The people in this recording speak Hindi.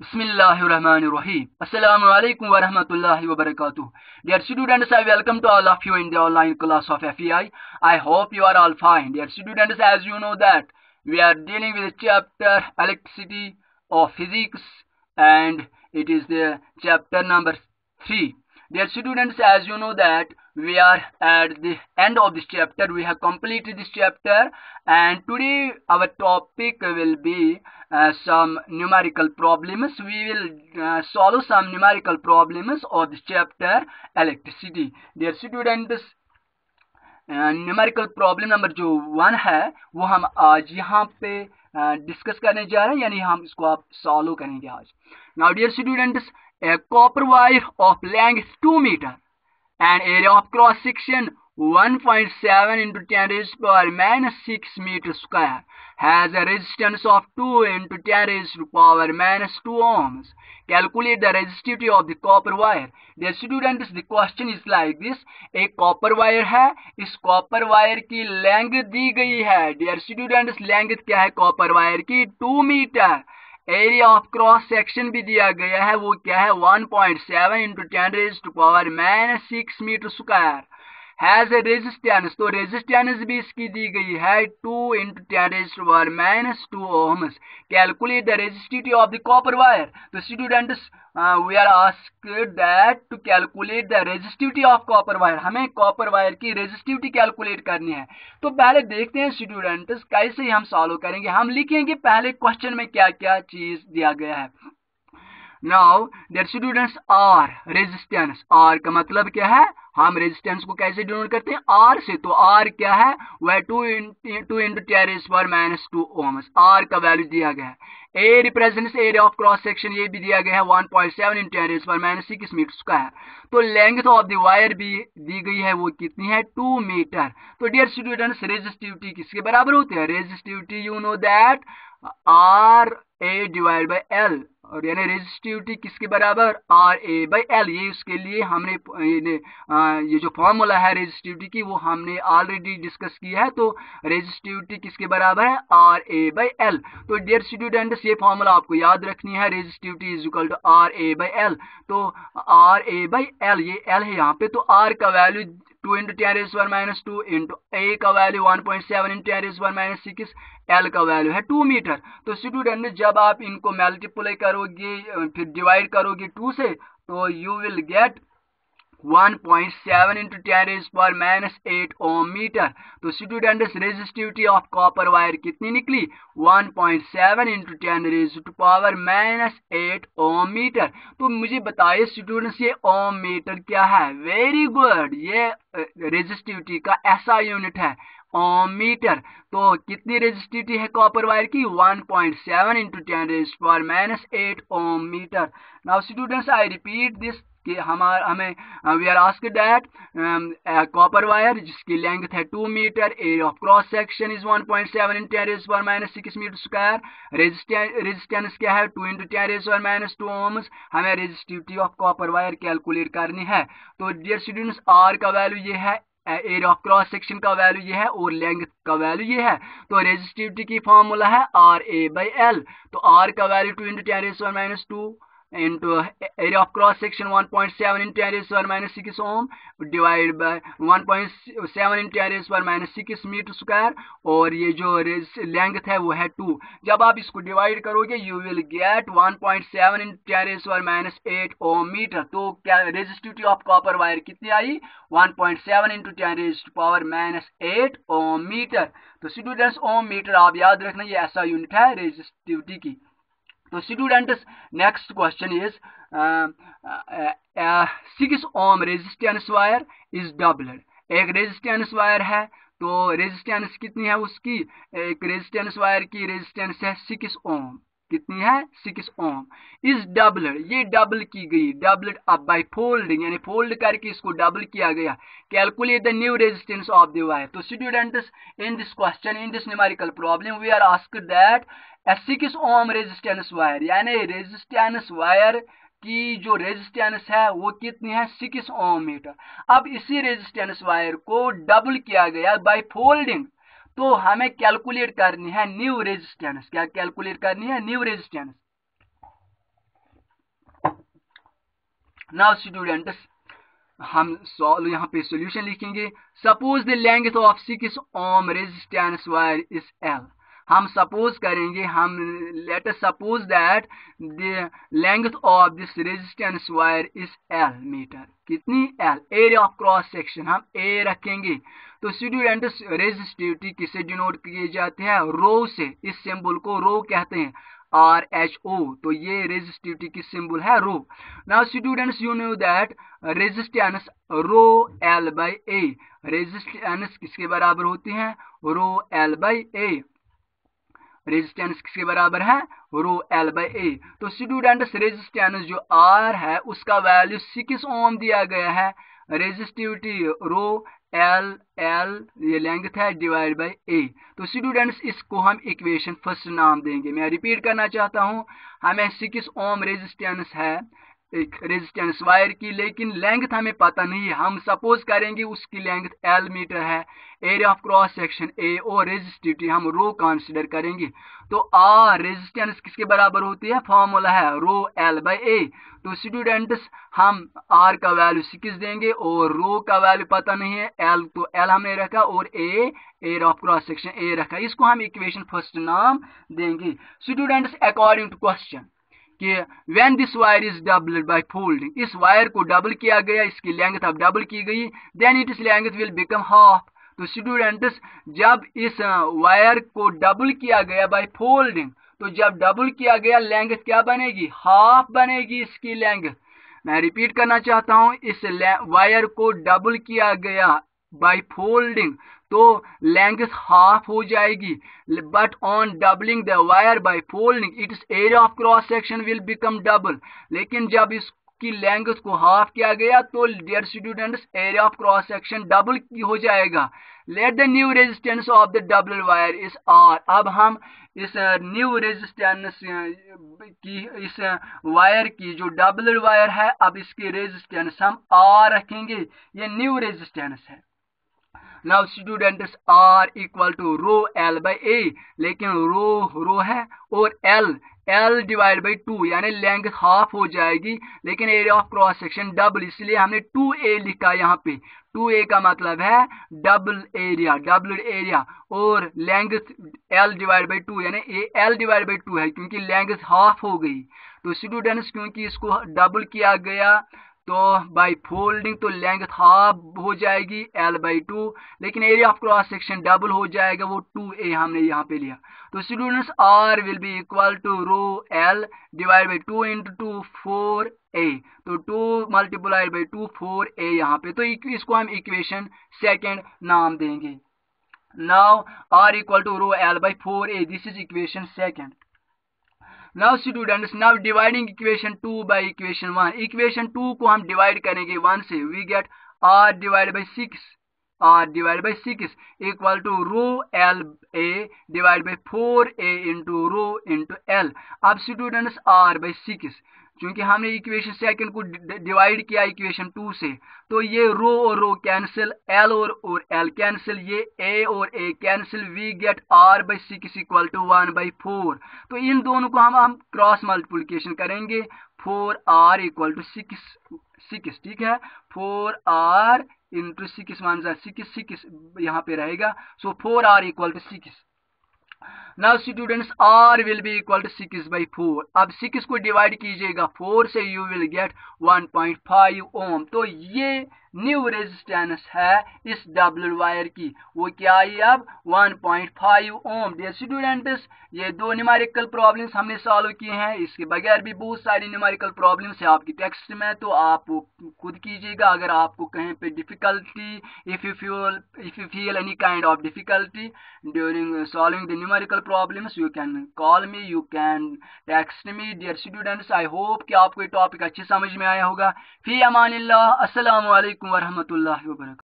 Bismillahirrahmanirrahim. Assalamu alaikum wa rahmatullahi wa barakatuh. Dear students, I welcome to all of you in the online class of FEI. I hope you are all fine. Dear students, as you know that we are dealing with the chapter electricity of physics and it is the chapter number 3. Dear students, as you know that we are at the end of this chapter. We have completed this chapter and today our topic will be uh, some numerical problems. We will uh, solve some numerical problems of this chapter electricity. Dear students, numerical problem number जो वन है वो हम आज यहाँ पे डिस्कस करने जा रहे हैं यानी हम इसको आप सॉल्व करेंगे आज now dear students a copper wire of length 2 meter and area of cross section 1.7 into 10 raised power minus 6 meter square has a resistance of 2 into 10 raised power minus 2 ohms. Calculate the resistivity of the copper wire. Dear students, the question is like this. एक copper wire है इस copper wire की length दी गई है Dear students, length क्या है copper wire की 2 meter. Area of cross section भी दिया गया है, वो क्या है? One point seven into ten raise to power minus six metre square has a resistance तो रेजिस्टेंस भी इसकी दी गई है two into ten raise to power minus two ohms calculate the resistivity of the copper wire तो students we are asked that to calculate the resistivity of copper wire हमें कॉपर वायर की रेजिस्टिविटी कैलकुलेट करनी है। तो पहले देखते हैं स्टूडेंट्स कैसे हम सॉल्व करेंगे। हम लिखेंगे पहले क्वेश्चन में क्या क्या चीज़ दिया गया है। Now dear students R resistance R का मतलब क्या है? हम रेजिस्टेंस को कैसे डिनोट करते हैं? आर से। तो आर क्या है? वह two two into ten raise पर माइनस टू ओमस आर का वैल्यू दिया गया है। A represents area of cross section ये भी दिया गया है। 1.7 point seven into ten raise पर माइनस सिक्स मीटर स्क्वायर तो लेंथ ऑफ़ द वायर भी दी गई है वो कितनी है? टू मीटर तो डियर स्टूडेंट्स रेजिस्टिविटी किसके बराबर होते हैं? Resistivity you know that R A divide by L और यानी रेजिस्टिविटी किसके बराबर? आर ए बाई एल ये उसके लिए हमने ये जो फॉर्मूला है रेजिस्टिविटी की, वो हमने ऑलरेडी डिस्कस किया है तो रेजिस्टिविटी किसके बराबर है? आर ए बाई एल तो डियर स्टूडेंट्स ये फॉर्मूला आपको याद रखनी है resistivity is equal to R A by L तो आर ए बाई एल ये एल है यहाँ पे तो आर का value two into ten raise one minus two into A का value one point seven into ten raise one minus six L का वैल्यू है टू मीटर तो स्टूडेंट जब आप इनको मल्टीप्लाई करोगे, फिर डिवाइड करोगे टू से तो you will get 1.7 into 10 raised power minus 8 ohm meter. तो students resistivity of copper wire कितनी निकली? 1.7 into 10 raised to power minus 8 ohm meter. तो मुझे बताइए स्टूडेंट्स ये ओम मीटर क्या है? वेरी गुड ये रेजिस्टिविटी का ऐसा यूनिट है ओम मीटर तो कितनी रेजिस्टिविटी है कॉपर वायर की? 1.7 point seven into ten raise power minus eight ohm metre now students I repeat this कि हमारा, हमें we are ask that copper wire जिसकी लेंथ है two metre area of cross section is 1.7 point seven in ten raise पर minus six metre square resistance क्या है? टू इंटू टेन रेज पर माइनस टू ओम्स हमें resistivity of copper wire calculate करनी है। तो डियर स्टूडेंट्स आर का वैल्यू ये है एरिया ऑफ़ क्रॉस सेक्शन का वैल्यू ये है, और लेंथ का वैल्यू ये है। तो रेजिस्टिविटी की फॉर्मूला है आर ए बाई एल तो आर का value two into ten raise पर minus two into area of cross section 1.7 into 10 raised power minus 6 ohm divided by 1.7 into 10 raised power minus 6 metre square और ये जो लेंथ है वो है 2 जब आप इसको डिवाइड करोगे you will get 1.7 into 10 raised power minus 8 ohm metre तो क्या रेजिस्टिविटी ऑफ़ कॉपर वायर कितनी आई 1.7 into 10 raised power minus 8 ohm metre तो स्टूडेंट्स ओम मीटर आप याद रखना ये ऐसा यूनिट है रेजिस्टिविटी की तो students next question is six ohm resistance wire is doubled एक रेजिस्टेंस वायर है तो रेजिस्टेंस कितनी है उसकी? एक रेजिस्टेंस वायर की रेजिस्टेंस है सिक्स ओम कितनी है? सिक्स ओम इस डबल ये डबल की गई डबल अब बाय फोल्डिंग यानी फोल्ड करके इसको डबल किया गया। Calculate the new resistance of the wire तो students in this question in this numerical problem we are asked that six ohm resistance wire यानी रेजिस्टेंस वायर की जो रेजिस्टेंस है, वो कितनी है? सिक्स ओम मीटर अब इसी रेजिस्टेंस वायर को डबल किया गया बाय फोल्डिंग तो हमें कैलकुलेट करनी है न्यू रेजिस्टेंस क्या कैलकुलेट करनी है? न्यू रेजिस्टेंस नाउ स्टूडेंट्स हम सॉल्व यहाँ पे सॉल्यूशन लिखेंगे। Suppose the length of six ohm resistance wire is L हम सपोज़ करेंगे, हम let suppose that the length of this resistance wire is L metre कितनी L area of cross section हम ए रखेंगे। तो स्टूडेंट्स रेजिस्टिविटी किसे डिनोट किए जाते हैं? रो से। इस सिंबल को रो कहते हैं। आर एच ओ तो ये रेजिस्टिविटी की सिंबल है? Rho now students you know that resistance rho L by A resistance किसके बराबर होती है? Rho L by A resistance किसके बराबर है? Rho L by A. तो स्टूडेंट्स रेजिस्टेंस जो आर है, उसका वैल्यू सिक्स ओम दिया गया है? रेजिस्टिविटी रो एल एल, ये लेंथ है डिवाइड बाई ए तो स्टूडेंट्स इसको हम इक्वेशन फ़र्स्ट नाम देंगे। मैं रिपीट करना चाहता हूँ। हमें सिक्स ओम रेजिस्टेंस है? रेजिस्टेंस वायर की, लेकिन लेंथ हमें पता नहीं है। हम सपोज़ करेंगे उसकी लेंथ एल मीटर है। Area of cross section A और रेजिस्टिविटी हम रो कंसिडर करेंगे। तो आर रेजिस्टेंस किसके बराबर होती है? फॉर्मूला है रो एल बाई ए तो स्टूडेंट्स हम आर का वैल्यू सिक्स देंगे और रो का वैल्यू पता नहीं है। एल तो एल हमने रखा और A area of cross section A रखा। इसको हम इक्वेशन फ़र्स्ट नाम देंगे। स्टूडेंट्स अकॉर्डिंग टू क्वेश्चन कि when this wire is doubled by folding इस वायर को डबल किया गया, इसकी लेंथ अब डबल की गई then it is length will become half तो स्टूडेंट्स जब इस वायर को डबल किया गया बाय फोल्डिंग तो जब डबल किया गया लेंथ क्या बनेगी? हाफ़ बनेगी इसकी लेंथ मैं रिपीट करना चाहता हूँ, इस वायर को डबल किया गया बाय फोल्डिंग तो लेंथ हाफ़ हो जाएगी but on doubling the wire by folding its area of cross section will become double लेकिन जब इसकी लेंथ को हाफ़ किया गया तो dear students area of cross section double हो जाएगा। Let the new resistance of the double wire is R अब हम इस न्यू रेजिस्टेंस की, इस वायर की जो डबल वायर है, अब इसकी रेजिस्टेंस हम आर रखेंगे। ये न्यू रेजिस्टेंस है। Now students R equal to rho L by A लेकिन रो रो है और L L divide by two यानी लेंथ हाफ़ हो जाएगी। लेकिन area of cross section double इसलिए हमने टू ए लिखा यहाँ पे। टू ए का मतलब है डबल एरिया डबल एरिया और length L divide by two यानी A L divide by two है, क्योंकि लेंथ हाफ़ हो गई। तो स्टूडेंट्स क्योंकि इसको डबल किया गया तो बाई फोल्डिंग तो लेंथ हाफ़ हो जाएगी एल बाई टू लेकिन area of cross section double हो जाएगा वो टू ए हमने यहाँ पे लिया। तो students R will be equal to rho L divide by two into two four A तो two multiplied by two four A यहाँ पे। तो इसको हम इक्वेशन सेकेंड नाम देंगे। Now R equal to rho L by four A this is equation second now students now dividing equation two by equation one equation two को हम डिवाइड करेंगे वन से। We get R divide by six R divide by six equal to rho L A divide by four A into rho into L अब स्टूडेंट्स आर बाई सिक्स क्योंकि हमने इक्वेशन सेकंड को डिवाइड किया इक्वेशन टू से तो ये रो और रो कैंसिल एल और और एल कैंसिल ये ए और A cancel we get R by six equal to one by four तो इन दोनों को हम हम क्रॉस मल्टीप्लीकेशन करेंगे। Four R equal to six six ठीक है? Four R into six one six six यहाँ पे रहेगा। So four R equal to six now students R will be equal to six by four अब सिक्स को डिवाइड कीजिएगा फोर से you will get one point five ohm तो ये न्यू रेजिस्टेंस है इस डबल वायर की। वो क्या आई अब? 1.5 ओम डे स्टूडेंट्स ये दो न्यूमेरिकल प्रॉब्लम्स हमने सॉल्व किए हैं। इसके बगैर भी बहुत सारी न्यूमेरिकल प्रॉब्लम्स है आपकी टेक्स्ट में तो आप वो खुद कीजिएगा। अगर आपको कहीं पे difficulty if you feel if you feel any kind of difficulty during solving the numerical problems you can call me you can text me dear students I hope कि आपको ये टॉपिक अच्छे समझ में आया होगा। फ़ी अमान असल वरहमतुल्लाहि वबरकातुहू